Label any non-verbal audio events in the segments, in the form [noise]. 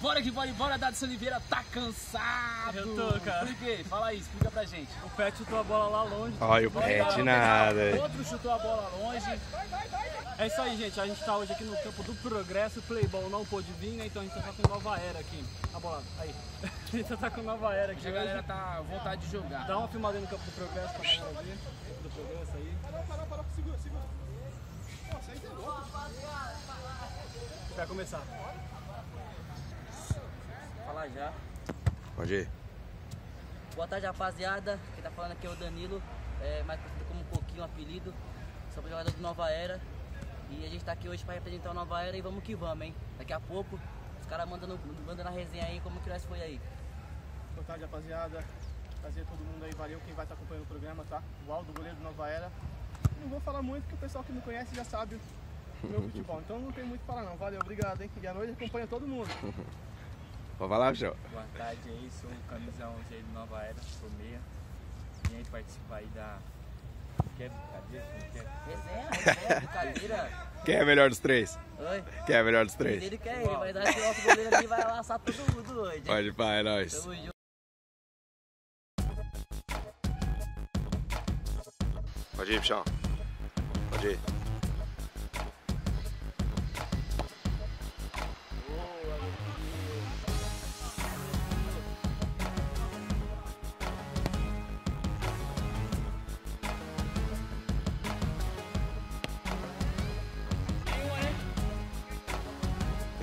Bora que bora, bora, Dado Oliveira tá cansado. Eu tô, cara. Por quê? Fala aí, explica pra gente. O Pet chutou a bola lá longe. Olha o Pet nada. Outro chutou a bola longe. É isso aí, gente. A gente tá hoje aqui no campo do Progresso. O Playball não pôde vir, né? Então a gente tá com Nova Era aqui. A bola, aí. [laughs] a gente tá com Nova Era aqui. A galera tá à vontade de jogar. Dá uma filmada aí no campo do Progresso pra galera ver. Do Progresso aí. Para, para, segura, segura. Nossa, aí tem. Vai começar. Já. Pode ir. Boa tarde, rapaziada. Quem tá falando aqui é o Danilo, é, mais conhecido como Coquinho, apelido. Somos jogador do Nova Era. E a gente tá aqui hoje pra representar o Nova Era e vamos que vamos, hein? Daqui a pouco, os caras mandando, mandando na resenha aí como que nós foi aí. Boa tarde, rapaziada. Prazer todo mundo aí, valeu quem vai estar acompanhando o programa, tá? O Aldo, goleiro do Nova Era. Não vou falar muito, porque o pessoal que me conhece já sabe o meu [laughs] futebol. Então não tem muito para não. Valeu, obrigado, hein? E à noite acompanha todo mundo. [laughs] Vou falar, João. Boa tarde aí, sou o camisa 11 aí do Nova Era, sou meia. Vim aí participar aí da. Que é brincadeira? É? Resenha, brincadeira. Quem é melhor dos três? Oi? Quem é melhor dos três? Ele quer ele, vai dar esse nosso goleiro aqui vai laçar todo mundo hoje. Pode pai, é nóis. Tamo junto. Pode ir, bichão. Pode ir.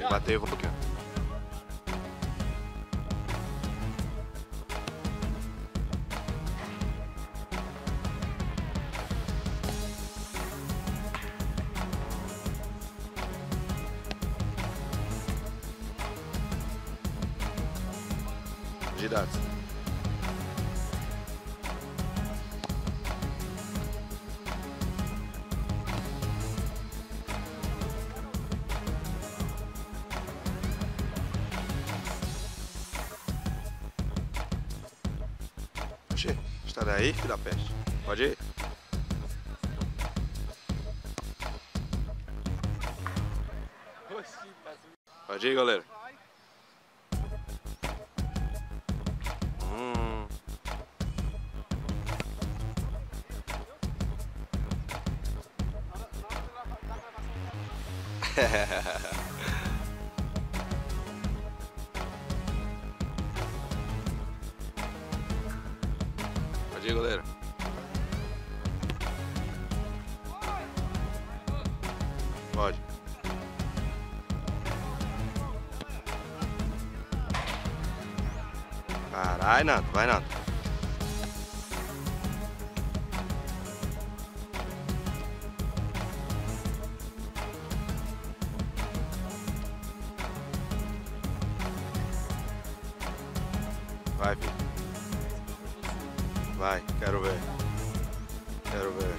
Que bater um pouquinho. Candidatos. Oxê, está daí, filho da peste. Pode ir. Pode ir, galera. Hum. [laughs] Galera. Pode. Caralho, Nato, vai, Nato. Vai, filho. Vai, quero ver. Quero ver.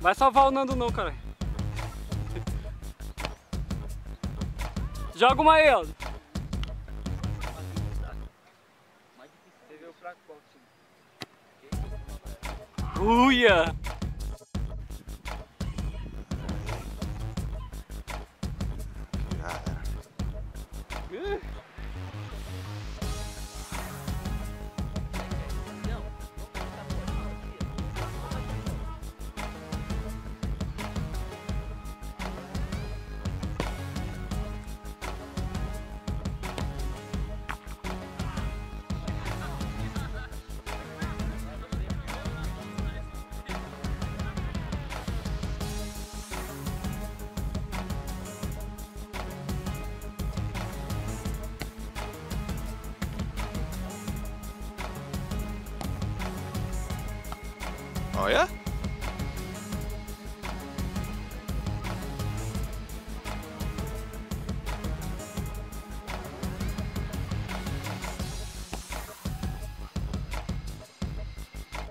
Vai salvar o Nando não, cara. Joga uma aí, Eldo. Uia! Olha.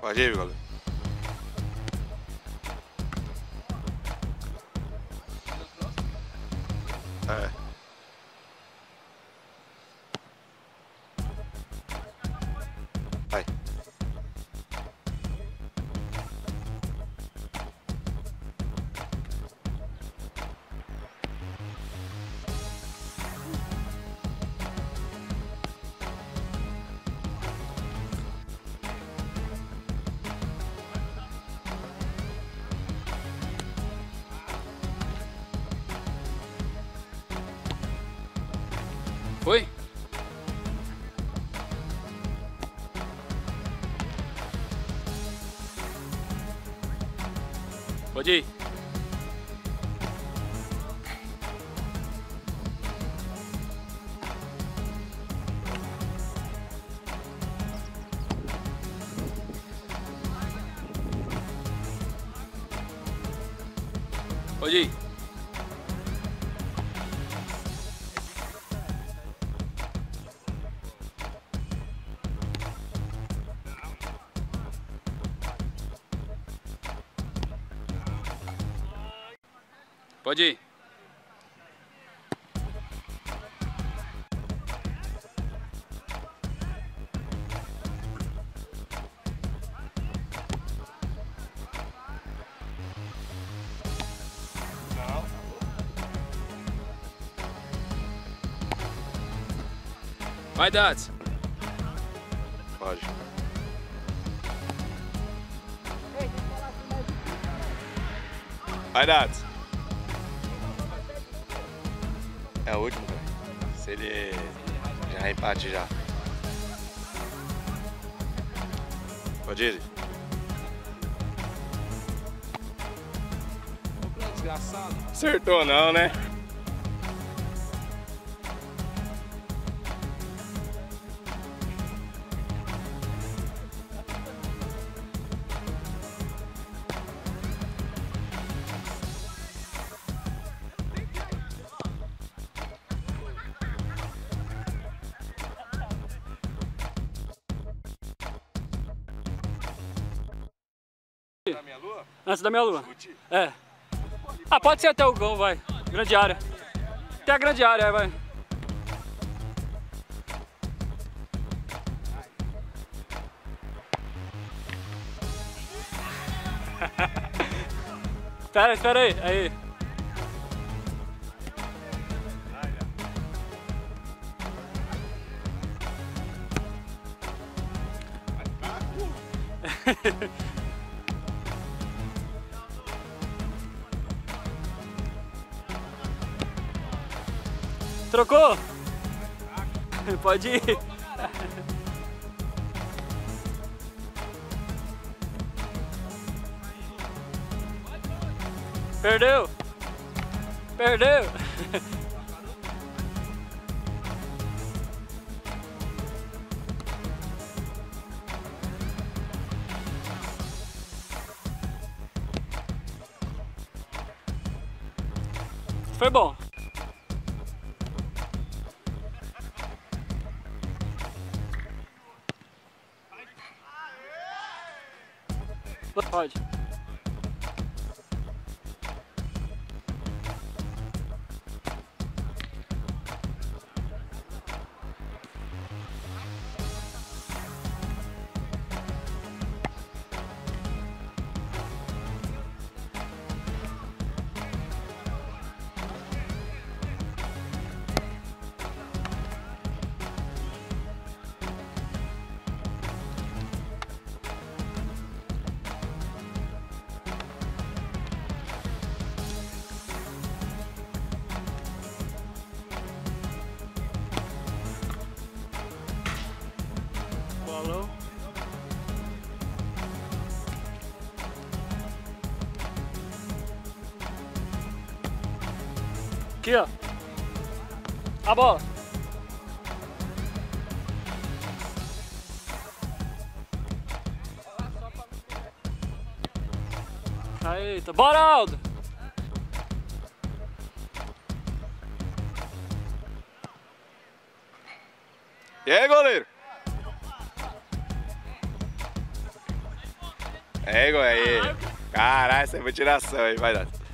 Pode ir, galera. Pode ir. Pode ir. Vai, Dads. Pode. Vai, Dados. É o último, cara. Se ele já é empate já. Pode ir. Desgraçado. Acertou não, né? Antes da minha lua. É. Ah, pode ser até o gol, vai. Grande área. Até a grande área, vai. [laughs] espera, espera aí. Aí. [laughs] Trocou? Pode ir. Perdeu. Perdeu. Foi bom. Pode. Bolão. Aqui, ó. A bola. Eita, bora Aldo! E aí, goleiro? É, aí. Caralho, essa é uma tiração aí, vai dar.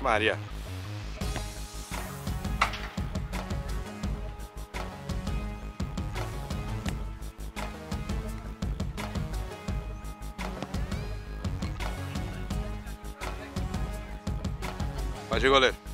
Vixe Maria. Pode ir, goleiro.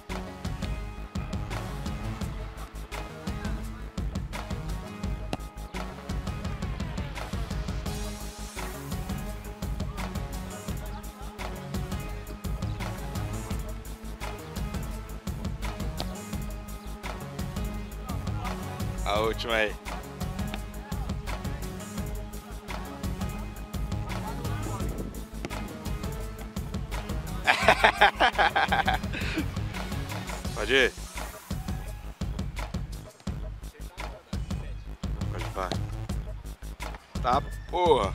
A última aí. [laughs] Pode ir. Pode pá. Tá porra.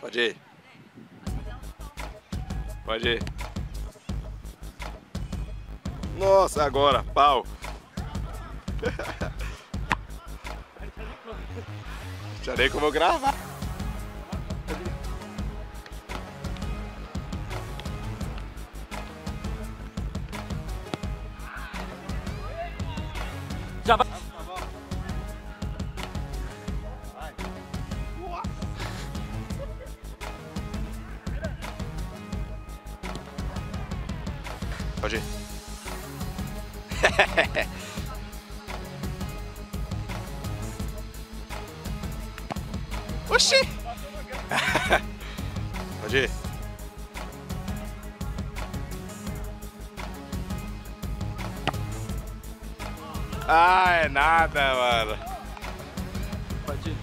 Pode ir. Pode ir. Nossa, agora, pau. [laughs] Já nem como eu gravar. Já vai. [laughs] Pode ir. Ah, é nada, mano. Pode ir.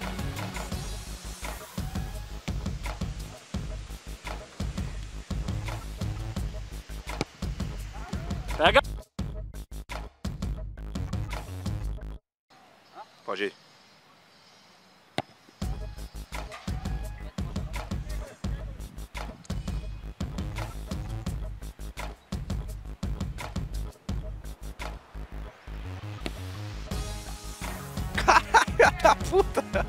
Pega. Pode ir. Caralho, da puta!